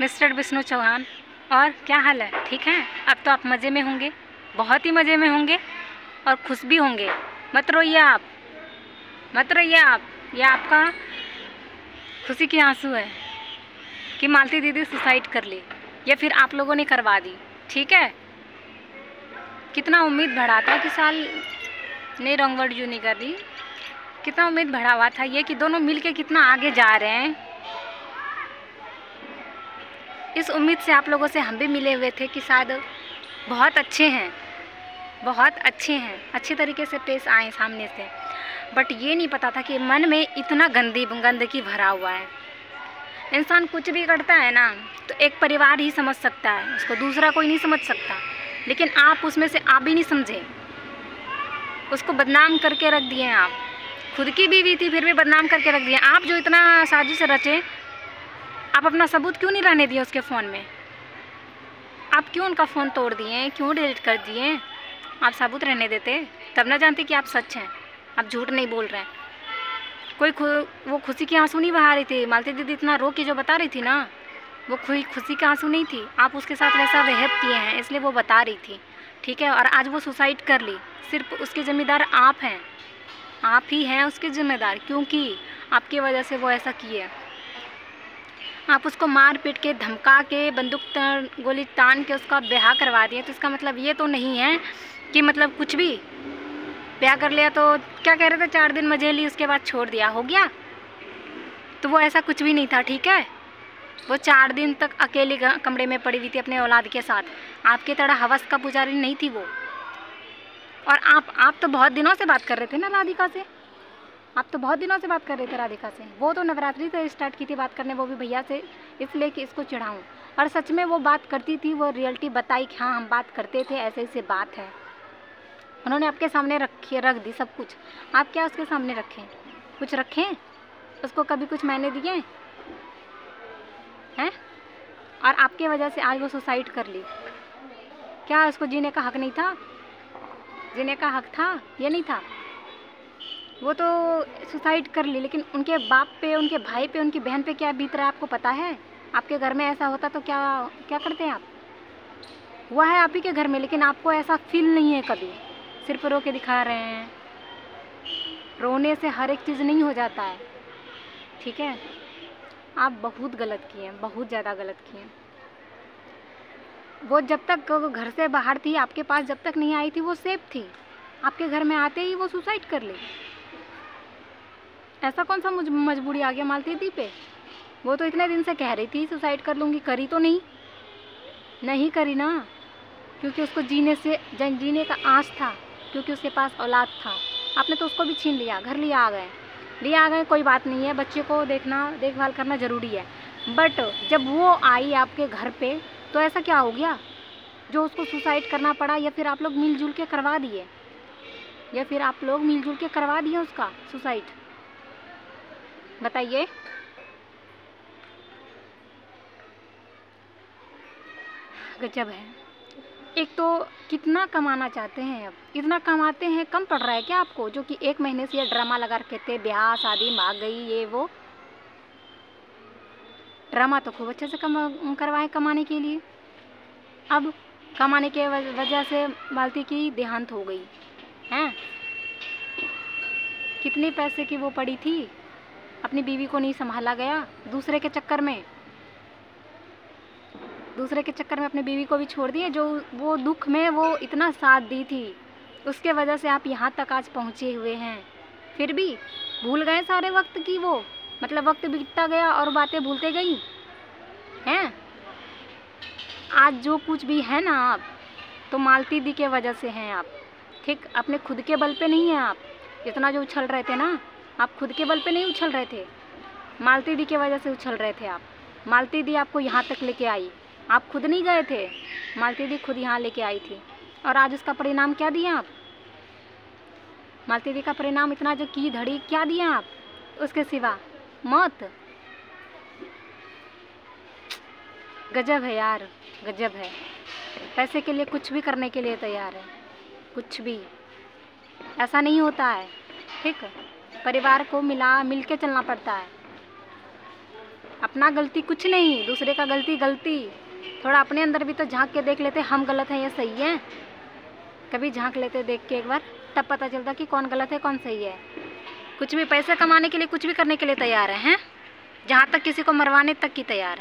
Mister Vishnu Chauhan, और क्या हाल है? ठीक है? अब तो आप मज़े में होंगे, बहुत ही मज़े में होंगे, और खुश भी होंगे। मत रोइए आप, मत रोइए आप, ये आपका खुशी के आँसू है कि मालती दीदी सुसाइड कर ली, या फिर आप लोगों ने करवा दी। ठीक है? कितना उम्मीद बढ़ा था कि साल ने रॉन्ग वर्ड यूँ नहीं कर दी। कितना उम्मीद बढ़ा हुआ था ये कि दोनों मिलके कितना आगे जा रहे हैं। इस उम्मीद से आप लोगों से हम भी मिले हुए थे कि शायद बहुत अच्छे हैं, बहुत अच्छे हैं, अच्छे तरीके से पेश आए सामने से। बट ये नहीं पता था कि मन में इतना गंदी गंदगी भरा हुआ है। इंसान कुछ भी करता है ना तो एक परिवार ही समझ सकता है, उसको दूसरा कोई नहीं समझ सकता। लेकिन आप उसमें से आप भी नहीं समझे। उसको बदनाम करके रख दिए आप। खुद की बीवी थी, फिर भी बदनाम करके रख दिए। आप जो इतना साजिश रचे आप अपना सबूत क्यों नहीं रहने दिए उसके फ़ोन में? आप क्यों उनका फ़ोन तोड़ दिए? क्यों डिलीट कर दिए? आप सबूत रहने देते? तब ना जानते कि आप सच हैं। आप झूठ नहीं बोल रहे हैं। कोई खु, वो खुशी की आँसू नहीं बहा रही थी? मालती दीदी इतना रो के जो बता रही थी ना वो खुई खुशी के आँसू नहीं थी। आप उसके साथ वैसा वहब किए हैं इसलिए वो बता रही थी। ठीक है और आज वो सुसाइड कर ली। सिर्फ़ उसके ज़िम्मेदार आप हैं। आप ही हैं उसके ज़िम्मेदार क्योंकि आपकी वजह से वो ऐसा किए आप उसको मार पीट के, धमका के, बंदूक गोली तान के उसका ब्याह करवा दिए तो इसका मतलब ये तो नहीं है कि मतलब कुछ भी। ब्याह कर लिया तो क्या कह रहे थे, चार दिन मज़े ली उसके बाद छोड़ दिया, हो गया? तो वो ऐसा कुछ भी नहीं था, ठीक है? वो चार दिन तक अकेले कमरे में पड़ी हुई थी अपने औलाद के साथ। आपकी तरह हवस का पुजारी नहीं थी वो। और आप आप तो बहुत दिनों से बात कर रहे थे ना राधिका से? आप तो बहुत दिनों से बात कर रहे थे राधिका से। वो तो नवरात्रि से स्टार्ट की थी बात करने, वो भी भैया से, इसलिए कि इसको चढ़ाऊँ। और सच में वो बात करती थी, वो रियलिटी बताई कि हाँ हम बात करते थे, ऐसे ऐसे बात है। उन्होंने आपके सामने रखी, रख दी सब कुछ। आप क्या उसके सामने रखें? कुछ रखें? उसको कभी कुछ मैंने दिए? हैं? और आपके वजह से आज वो सुसाइड कर ली। क्या उसको जीने का हक नहीं था? जीने का हक था? या नहीं था? वो तो सुसाइड कर ली, लेकिन उनके बाप पे, उनके भाई पे, उनकी बहन पे क्या बीत रहा है आपको पता है? आपके घर में ऐसा होता तो क्या क्या करते हैं आप? हुआ है आप ही के घर में, लेकिन आपको ऐसा फील नहीं है कभी। सिर्फ़ रो के दिखा रहे हैं। रोने से हर एक चीज़ नहीं हो जाता है। ठीक है? आप बहुत गलत किए हैं, बहुत ज़्यादा गलत किए हैं। वो जब तक घर से बाहर थी, आपके पास जब तक नहीं आई थी, वो सेफ़ थी। आपके घर में आते ही वो सुसाइड कर ली। ऐसा कौन सा मजबूरी आ गया मालती दी पे? वो तो इतने दिन से कह रही थी सुसाइड कर लूँगी। करी तो नहीं। नहीं करी ना, क्योंकि उसको जीने से, जीने का आँच था, क्योंकि उसके पास औलाद था। आपने तो उसको भी छीन लिया, घर लिया आ गए। लिया आ गए, कोई बात नहीं है, बच्चे को देखना, देखभाल करना ज़रूरी है। बट जब वो आई आपके घर पे तो ऐसा क्या हो गया? जो उसको सुसाइड करना पड़ा, या फिर आप लोग मिलजुल के करवा दिए? या फिर आप लोग मिलजुल के करवा दिए उसका सुसाइड बताइए। गजब है। एक तो कितना कमाना चाहते हैं अब। इतना कमाते हैं, कम पड़ रहा है क्या आपको? जो कि एक महीने से ये ड्रामा लगा रखे थे, ब्याह, शादी मांग गई, ये, वो। ड्रामा तो खूब अच्छे से कम, करवाए कमाने के लिए। अब कमाने के वजह से मालती की देहांत हो गई। हैं? कितने पैसे की वो पड़ी थी? अपनी बीवी को नहीं संभाला गया, दूसरे के चक्कर में। दूसरे के चक्कर में अपनी बीवी को भी छोड़ दिए, जो वो दुख में वो इतना साथ दी थी। उसके वजह से आप यहाँ तक आज पहुँचे हुए हैं। फिर भी भूल गए सारे वक्त की वो? मतलब वक्त बीतता गया और बातें भूलते गई? हैं? आज जो कुछ भी है ना आप तो मालती दी के वजह से हैं आप। ठीक, अपने खुद के बल पे नहीं हैं आप। इतना जो उछल रहे थे ना आप खुद के बल पे नहीं उछल रहे थे। मालती दी के वजह से उछल रहे थे आप। मालती दी आपको यहाँ तक लेके आई। आप खुद नहीं गए थे। मालती दी खुद यहाँ लेके आई थी। और आज उसका परिणाम क्या दिया आप? मालती दी का परिणाम इतना जो की धड़ी, क्या दिया आप? उसके सिवा मौत। गजब है यार, गजब है। पैसे के लिए कुछ भी करने के लिए तैयार है। कुछ भी। ऐसा नहीं होता है। ठीक परिवार को मिला मिल के चलना पड़ता है। अपना गलती कुछ नहीं, दूसरे का गलती गलती। थोड़ा अपने अंदर भी तो झाँक के देख लेते, हम गलत हैं या सही है। कभी झाँक लेते देख के एक बार, तब पता चलता कि कौन गलत है, कौन सही है। कुछ भी पैसे कमाने के लिए, कुछ भी करने के लिए तैयार है, हैं? जहाँ तक किसी को मरवाने तक की तैयार है।